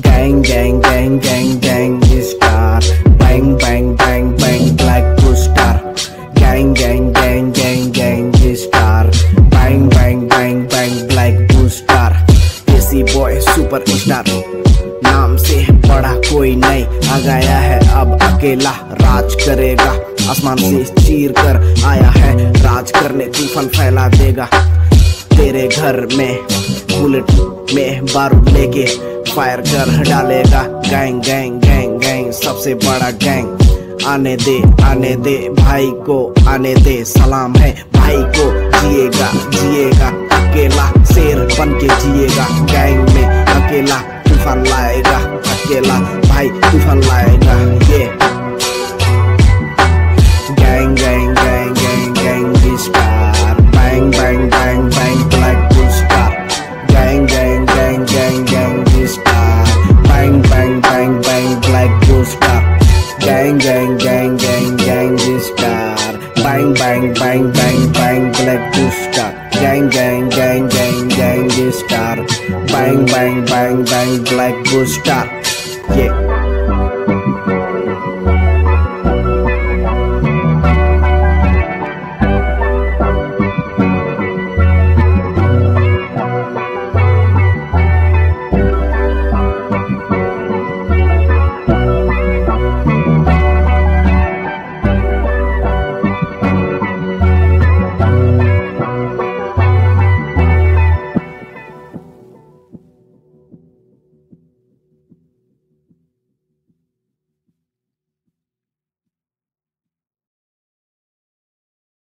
Gang, gang, gang, gang, gang star. Bang, bang, bang, bang, black star. Gang, gang, gang, gang, gang star. Bang, bang, bang, bang, black star. Desi boy superstar नाम से बड़ा कोई नहीं आ गया है अब अकेला राज करेगा आसमान से चीर कर आया है राज करने तूफ़ान फैला देगा तेरे घर में बुलेट में बारूद लेके फायर कर डालेगा। गैंग गैंग गैंग गैंग सबसे बड़ा गैंग आने दे आने दे, भाई को आने दे, सलाम है भाई को। जिएगा जिएगा, अकेला शेर बन के जिएगा। गैंग में अकेला तूफ़ान लाएगा, अकेला भाई तूफ़ान लाएगा ये gang gang gang bang bang bang bang bang, black pushka gang gang gang gang gang, this car. Bang bang bang bang, black pushka yeah.